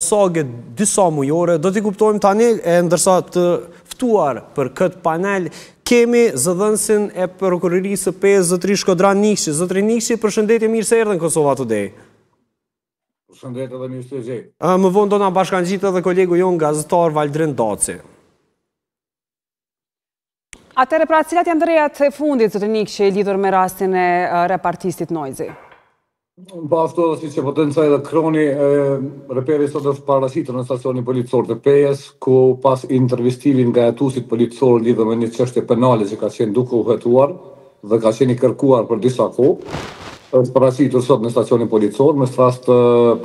Sage disa mujore, do t'i kuptojmë tani, e ndërsa të ftuar për këtë panel kemi zëdhënësin e Prokurorisë së Pejës, zotëri Shkodran Nikçi. Zotëri Nikçi, përshëndetje mirë se erdhe në Kosova Today. Përshëndetje dhe mirë se ju gjeta. Më vonë do na bashkëngjitet edhe kolegu jonë gazetar Valdrin Daci. Atëherë pra cilat janë të rejat e fundit zotëri Nikçi lidhur me rastin e rep artistit Noizi? Po ashtu edhe siç e potencoi edhe kronika, reperi sot është paraqitur në stacionin policor të Pejës, ku pas intervistimit nga hetuesit policorë lidhur me një çështje penale që ka qenë duke u hetuar dhe ka qenë i kërkuar për disa kohë, është paraqitur sot në stacionin policor, me ç'rast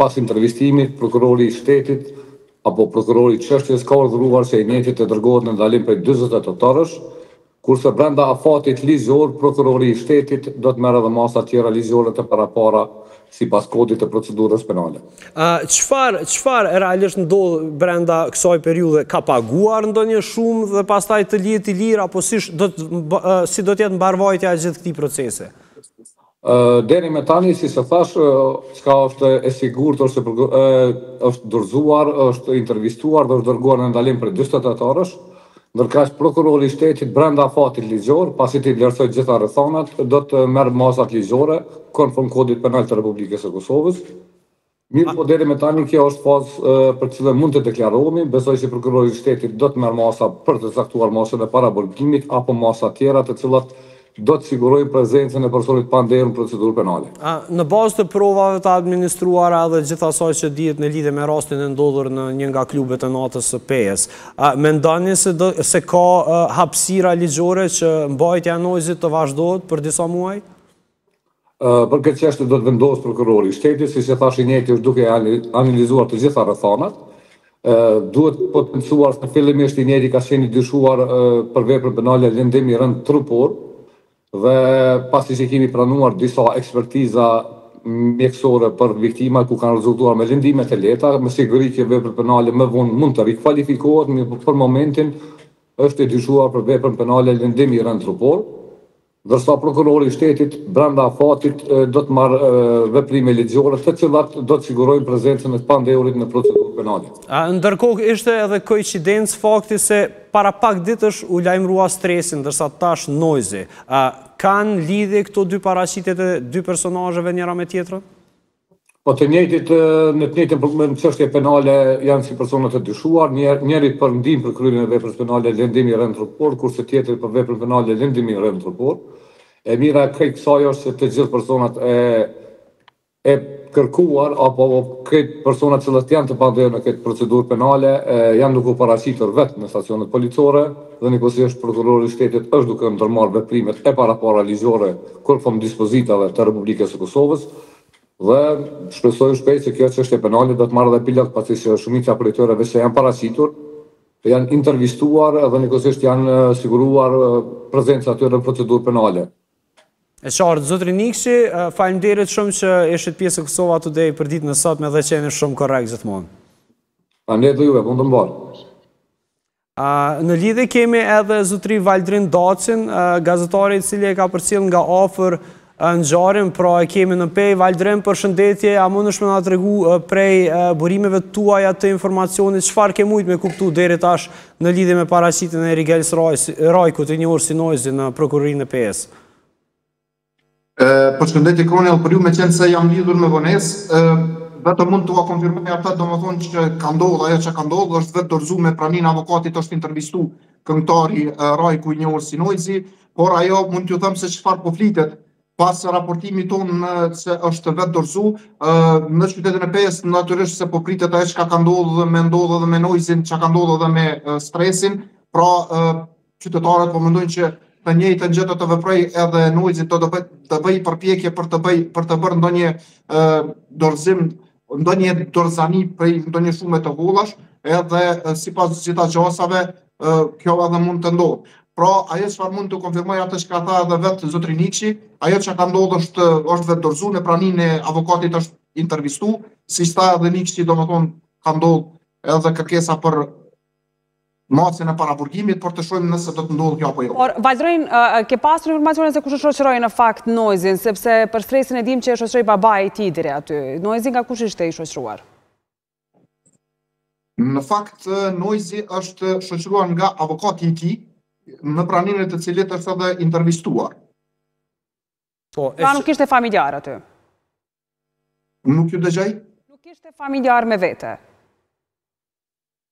pas intervistimit, prokurori i shtetit apo prokurori i çështjes ka urdhëruar që i njëjti të dërgohet në ndalim prej dyzet e tetë orësh, kurse brenda afatit ligjor prokurori i shtetit do të merrë edhe masa tjera ligjore të parapara sipas Kodit të Procedurës Penale. Çfarë çfarë realisht ndodh brenda kësaj periudhe? Ka paguar ndonjë shumë dhe pastaj të lihet i lirë apo si do të si do të jetë mbarëvajtja e gjithë këtij procesi? Deri me tani, siç e thashë, çka është e sigurt, është, është dorëzuar, është intervistuar dhe është dërguar në ndalim prej 48 orësh, ndërkaq prokurori i shtetit brenda afatit ligjor, pasi t'i vlerësojë të gjitha rrethanat, do të merrë masat ligjore konform kodit penal të Republikës së Kosovës. Mirëpo deri me tani kjo është fazë për të cilën mund të deklarohemi, besoj që Prokurori i Shtetit do të merrë masa për të caktuar masën e paraburgimit apo masa tjera të cilat do të sigurojnë prezencën e personit të pandehur në procedurë penale. Në bazë të provave të administruara dhe gjithë asaj që dihet në lidhje me rastin e ndodhur në një nga klubet e natës së Pejës, a mendoni se do se ka hapësira ligjore që mbajtja e Noizit të vazhdohet për disa muaj? Për këtë çështje do të vendosë prokurori i shtetit, siç e thashë i njëjti është duke analizuar të gjitha rrethanat. Duhet potencuar se fillimisht i njëjti ka qenë i dyshuar për veprën penale lëndim i rëndë trupor dhe pasi që kemi pranuar disa ekspertiza mjekësore për viktima ku kanë rezultuar me lëndime të lehta, me siguri që vepra penale më vonë mund të rikualifikohet, mirëpo për momentin është i dyshuar për veprën penale lëndim i rëndë trupor. ndërsa prokurori i shtetit brenda afatit do të marrë veprime ligjore të cilat do të sigurojnë prezencën e të pandehurit në procedurë penale. Ndërkohë ishte edhe koinçidencë fakti se para pak ditësh u lajmërua Stresi ndërsa tash Noizi. Kanë lidhje këto dy paraqitjet e dy personazheve njëra me tjetrën? Po të njëjtit në të njëjtën për në çështje penale janë si persona të dyshuar, një, njëri për ndihmë për kryerjen e veprës penale lëndim i rëndë trupor, kurse tjetri për veprën penale lëndim i rëndë trupor. E mira e krejt kësaj është se të gjithë personat e e kërkuar apo krejt personat që janë të pandehur në këtë procedurë penale e, janë duke u paraqitur vetë në stacionet policore dhe njëkohësisht prokurori i shtetit është duke ndërmarrë veprimet e parapara ligjore konform dispozitave të Republikës së Kosovës Dhe shpresoj shpejt se kjo çështje penale do të marrë edhe epilog, pasi që shumica prej tyre veç se janë paraqitur, janë intervistuar dhe njëkohësisht janë siguruar prezenca e tyre në procedurë penale. E qartë, zotri Nikqi, faleminderit shumë që ishit pjesë e Kosova Today për ditën e sotme dhe qeni shumë korrekt gjithmonë. Faleminderit dhe juve, punë të mbarë. Në lidhje kemi edhe zotri Valdrin Dacin, gazetari i cili e ka përcjell nga afër ngjarjen, pra e kemi në Pejë. Valdrin, përshëndetje, a mundesh me na tregu prej burimeve tuaja të informacionit çfarë ke mujt me kuptu deri tash në lidhje me paraqitjen e Rigels Rajkut, i njohur si Noizy në prokurorinë e Pejës? Përshëndetje Koniel, për ju meqenëse jam lidhur me vonesë, vetëm mund t'ua konfirmoj atë, domethënë çka ka ndodhë, ajo çka ka ndodhë, është vetëdorëzu në praninë e avokatit është intervistu këngëtari Rajku i njohur si Noizy, por ajo mund t'ju them se çfarë po flitet, pas raportimit tonë, se është vetëdorëzu, në qytetin e Pejës, natyrisht se po pritet ajo çka ka ndodhë me ndodhë edhe me Noizyn, çka ka ndodhë dhe me Stresin, pra Qytetarët po mendojnë që të njëjtën gjë do të veprojë edhe Noizy, do të bëj të bëj përpjekje për të bëj për të bërë ndonjë ë dorëzim, ndonjë dorëzani prej ndonjë shume të hollash, edhe sipas gjitha gjasave kjo edhe mund të ndodhë. Pra, ajo çfarë mund të konfirmoj atë çka tha edhe vetë zotri Nikqi, ajo që ka ndodhë është vetëdorëzu në praninë e avokatit është intervistu, siç tha edhe Nikqi, domethënë ka ndodhë edhe kërkesa për masën e paraburgimit, por të shohim nëse do të ndodhë kjo apo jo. Por, Valdrin, ke pasur informacione se kush e shoqëroi në fakt Noizyn, sepse për Stresin e dimë që e shoqëroi babai i tij deri aty. Noizy nga kush ishte i shoqëruar? Në fakt, Noizy është shoqëruar nga avokati i tij, në praninë të cilit është edhe intervistuar. Po, pra nuk ishte familjar aty? Nuk ju dëgjoj? Nuk ishte familjar me vete?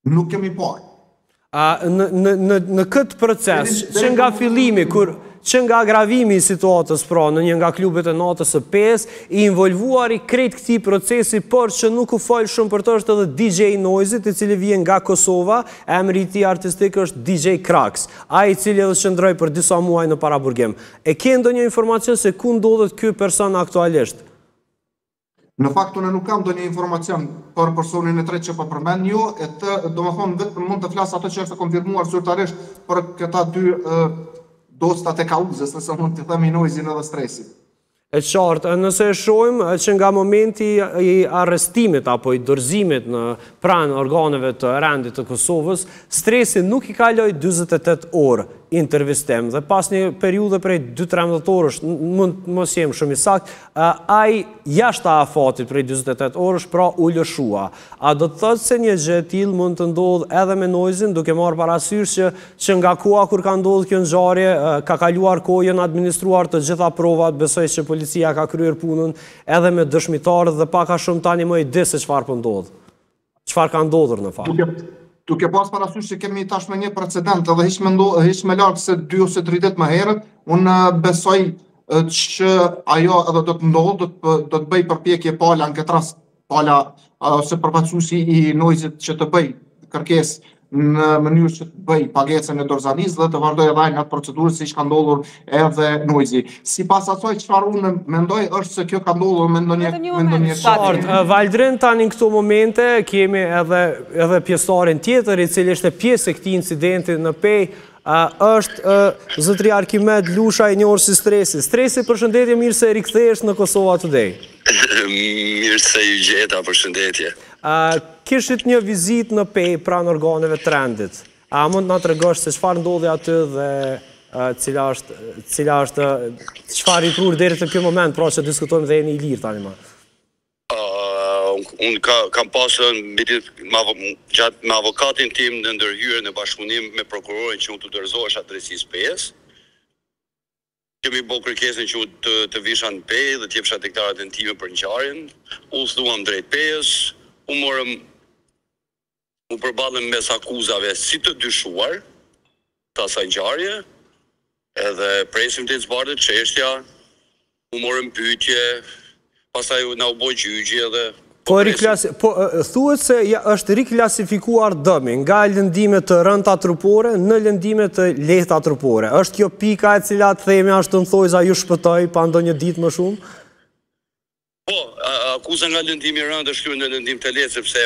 Nuk kemi parë. A, në, në, në, në këtë proces, që nga fillimi, kur, që nga agravimi i situatës, pra, në një nga klubet e natës së Pejës, i involvuar i krejt këtij procesi, por që nuk u fol shumë për të është edhe DJ i Noizyt, i cili vjen nga Kosova, emri i tij artistik është DJ Krax, ai i cili edhe qëndroi për disa muaj në paraburgim. E ke ndonjë informacion se ku ndodhet ky person aktualisht? Në fakt unë nuk kam ndonjë informacion për personin e tretë që po përmend ju, e të domethënë vetëm mund të flas ato që është konfirmuar zyrtarisht për këta dy e, dostat e kauzës, nëse mund të them Noizin edhe Stresin. E qartë, nëse e shohim që nga momenti i arrestimit apo i dorëzimit në pranë organeve të rendit të Kosovës, stresi nuk i kaloi 48 orë intervistim dhe pas një periudhe prej 12-13 orësh, mund mos jem shumë i saktë, Ai jashtë afatit prej dyzet e tetë orësh, pra u lëshua. A do të thotë se një gjë e tillë mund të ndodhë edhe me Noizin, duke marrë parasysh që që nga koha kur ka ndodhur kjo ngjarje, ka kaluar kohë, janë administruar të gjitha provat, besoj që policia ka kryer punën edhe me dëshmitarët dhe pak a shumë tanimë e di se çfarë po ndodh. Çfarë ka ndodhur në fakt? Duke, duke pas parasysh që kemi tashmë një precedent edhe hiç më ndo, hiç më lart se 2 ose 3 ditë më herët, unë besoj që ajo edhe do të ndodhë, do të do të bëj përpjekje pala në këtë rast, pala ose përfaqësuesi i Noizit që të bëj kërkesë në mënyrë që të bëj pagesën e dorëzanisë dhe të vazhdoj edhe në atë procedurë siç ka ndodhur edhe Noizi. Sipas asaj çfarë unë mendoj është se kjo ka ndodhur me ndonjë me ndonjë short. Valdrin tani në këto momente kemi edhe edhe pjesëtarin tjetër i cili është pjesë e këtij incidenti në Pejë, Është zotëri Arkimed Lusha i njohur si Stresi? Stresi përshëndetje mirë se rikthehesh në Kosova Today. Mirë se ju gjeta, përshëndetje. Kishit një vizitë në Pejë pranë organeve të rendit. A mund të na tregosh se çfarë ndodhi aty dhe cila është cila është çfarë i priu deri te ky moment, pra që diskutojmë dhe jeni i lirë tanima. Unë kam pas mbledhje me avokatin tim në ndërhyrje në bashkëpunim me prokurorin që unë t'u dorëzohesha drejtësisë Pejës. Kemi bo kërkesën që unë të visha në Pejë dhe të jepsha deklaratën time për ngjarjen. Udhëtuam drejt Pejës, u morëm u përballëm mes akuzave si të dyshuar të asaj ngjarje edhe presim të zbardhet çështja u morëm n'pytje pastaj na u bo gjyqi edhe po presim po thuhet se është riklasifikuar dëmi nga lëndime të rënda trupore në lëndime të lehta trupore është kjo pika e cila të themi ashtu në thonjëza ju shpëtoi pa ndonjë ditë më shumë Po, akuza nga lëndimi i rëndë është shkruar në lëndim të lehtë sepse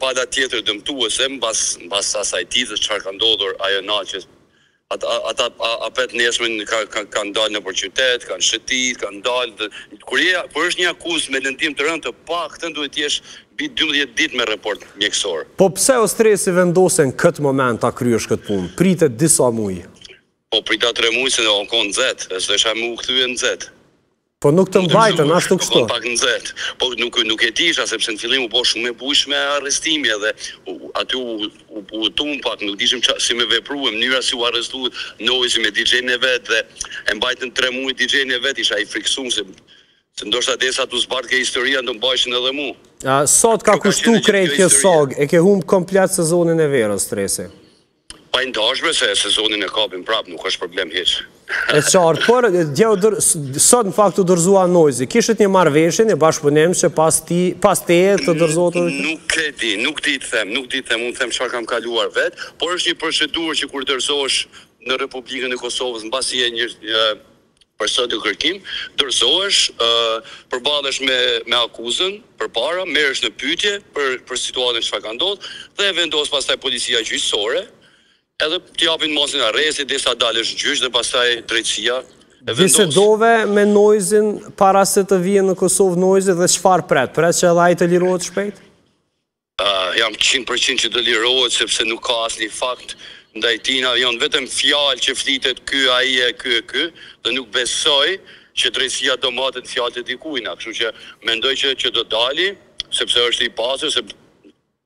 pala tjetër dëmtuese mbas mbas asaj dite çfarë ka ndodhur atë natë që ata ata apo të nesërmen ka ka kanë dalë nëpër qytet, kanë shëtit, kanë dalë. Kur je kur është një akuzë me lëndim të rëndë të paktën duhet të jesh mbi dymbëdhjetë ditë me raport mjekësor. Po pse o Stresi vendose në këtë moment ta kryesh këtë punë? Pritët disa muaj. Po prita tre muj se u kon nxet e s'dojsha me u kthye nxet. Po nuk të mbajtën ashtu kështu. Po kon pak nxet. Po nuk nuk e disha sepse në fillim u bo shumë e bujshme arrestimi edhe aty u u u tutëm pak nuk dishim ça si me vepru e mënyra si u arrestu Noizy me dixhejn e vet dhe e mbajtën tre muj dixhejn e vet isha i friksum se se ndoshta derisa t'u zbardh kjo historia do mbajshin edhe mu. Sa të ka kushtu krejt kjo sagë e ke humb komplet sezonin e verës Stresi. Paj ndashta se sezonin e kapim prap, nuk është problem hiç. E qartë, por dje u dor, sot në fakt u dorëzua Noizy. Kishit një marrëveshje, një bashkëpunim që pas ti, pas te të dorëzohet edhe ky? Nuk e di, nuk di të them, nuk di të them, unë them çfarë kam kaluar vet, por është një procedurë që kur dorëzohesh në Republikën e Kosovës, mbasi je një person në kërkim, dorëzohesh, përballesh me me akuzën përpara, merresh në pyetje për për situatën çfarë ka ndodhur dhe e vendos pastaj policia gjyqësore, edhe të japin masën e arrestit derisa dalësh në gjyq dhe pastaj drejtësia e vendos. Bisedove me Noizyn para se të vijë në Kosovë Noizy dhe çfarë pret? Pret që edhe ai të lirohet shpejt? Jam qind për qind që do lirohet sepse nuk ka asnjë fakt ndaj tijna, janë vetëm fjalë që flitet ky ai e ky e ky dhe nuk besoj që drejtësia do mbajë te fjalët e dikujna, kështu që mendoj që që do dali sepse është i pastër se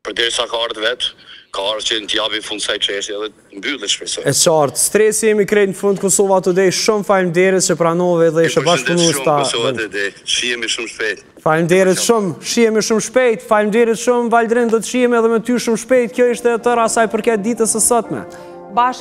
përderisa ka ardhur vet ka ardhur që t'i japi fund kësaj çështje dhe mbyllet shpresoj. E qartë, Stresi jemi krejt në fund Kosova Today, shumë faleminderit që pranove dhe ishe bashkëpunues. Ta. Ju përshëndes shumë Kosova Today, shihemi shumë shpejt. Faleminderit shumë, shihemi shumë shpejt, faleminderit shumë Valdrin do të shihemi edhe me ty shumë shpejt, kjo ishte e tëra sa i përket ditës së sotme. Bashkë